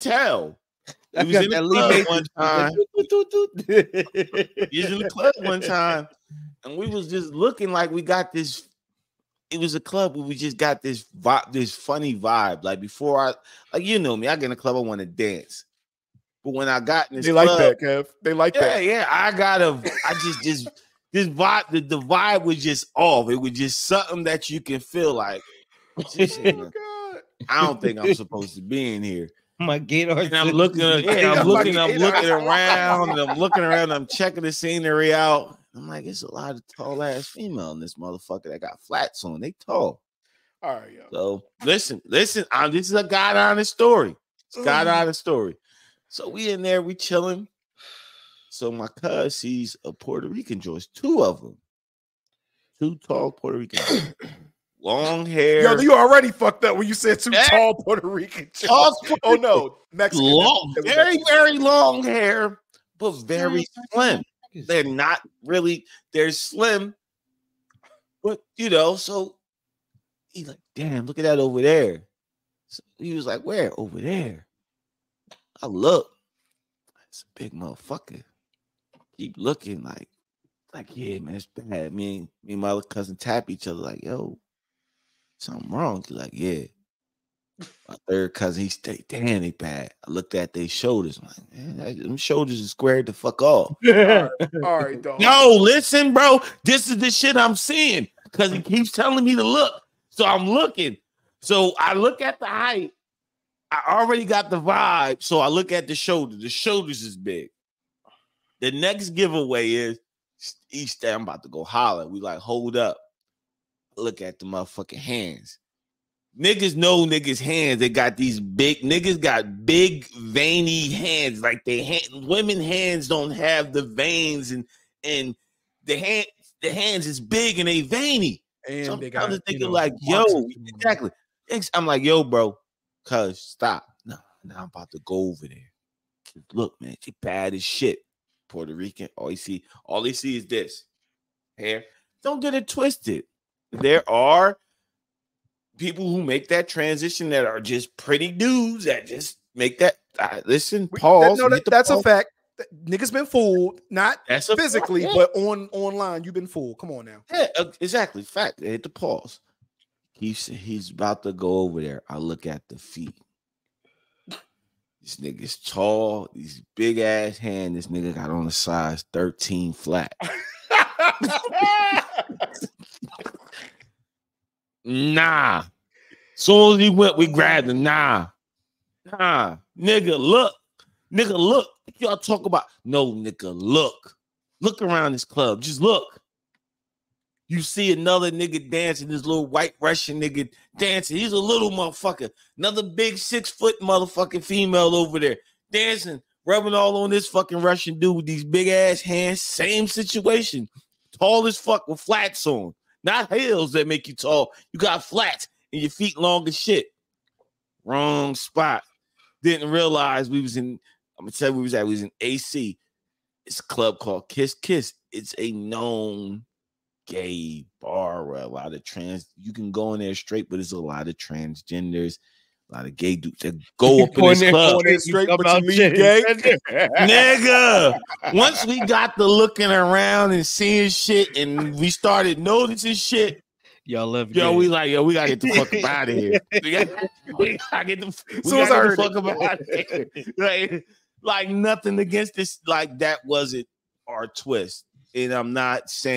tell. We was in the club one time. We was in the club one time, and we was just looking like we got this. It was a club where we just got this vibe, this funny vibe. Like before I, like you know me, I get in a club, I want to dance. But when I got in this They like that, Kev. They like yeah, that. yeah, I got a, I just, just this vibe, the, the vibe was just off. It was just something that you can feel like. this ain't a- God. I don't think I'm supposed to be in here. My gator. And I'm looking, yeah, I'm looking, I'm looking around, and I'm looking around, I'm checking the scenery out. I'm like, it's a lot of tall ass female in this motherfucker that got flats on. They tall. All right, yo. So listen, listen. I'm, this is a God honest story. It's God honest story. So we in there, we chilling. So my cuz sees a Puerto Rican Joyce, two of them, two tall Puerto Rican, long hair, Yo, you already fucked up when you said two Eh? tall Puerto Rican. tall Puerto Oh no, Mexican. long, very, very long hair, but very slim. They're not really, they're slim, but you know, so he's like, damn, look at that over there. So he was like, Where? Over there. I look. It's a big motherfucker. Keep looking like, like, yeah, man, it's bad. Me and me and my other cousin tap each other, like, yo, something wrong. He's like, yeah. My third cousin, he stayed, damn, they bad. I looked at their shoulders. I'm like, man, that- them shoulders is squared the fuck off. All right, dog. No, listen, bro. This is the shit I'm seeing because he keeps telling me to look. So I'm looking. So I look at the height. I already got the vibe. So I look at the shoulder. The shoulders is big. The next giveaway is East. I'm about to go holler. We like, hold up. Look at the motherfucking hands. Niggas know niggas' hands. They got these big niggas got big veiny hands. Like they hand women hands don't have the veins and and the hand the hands is big and they veiny. And So I'm they got thinking you know, like, yo, and shit on them. exactly. I'm like, yo, bro, cuz stop. No, now I'm about to go over there. Look, man, she bad as shit. Puerto Rican. All you see, all they see is this hair. Don't get it twisted. There are people who make that transition that are just pretty dudes that just make that. Uh, listen, pause. no, that- that's a fact. That- Niggas been fooled, not That's fact, physically, yeah. but on online, you've been fooled. Come on now. Yeah, uh, exactly. Fact. Hit the pause. He's he's about to go over there. I look at the feet. This nigga's tall. These big ass hand. This nigga got on a size 13 flat. Nah. Soon as he went, we grabbed him. Nah. Nah. Nigga, look. Nigga, look. Y'all talk about. No, nigga, look. Look around this club. Just look. You see another nigga dancing, this little white Russian nigga dancing. He's a little motherfucker. Another big six foot motherfucking female over there dancing, rubbing all on this fucking Russian dude with these big ass hands. Same situation. Tall as fuck with flats on. Not hills that make you tall. You got flats and your feet long as shit. Wrong spot. Didn't realize we was in. I'm gonna tell you we was at. We was in AC. It's a club called Kiss Kiss. It's a known gay bar where a lot of trans. You can go in there straight, but there's a lot of transgenders, a lot of gay dudes that go up in this there, club. Straight, come but you leave gay. Nigga, once we got the looking around and seeing shit, and we started noticing shit, Y'all love yo, gay. we like, yo, we gotta get the fuck out of here. We gotta, we gotta get the, we Soon gotta get the fuck up out of here. Like, like nothing against this, like that wasn't our twist. And I'm not saying.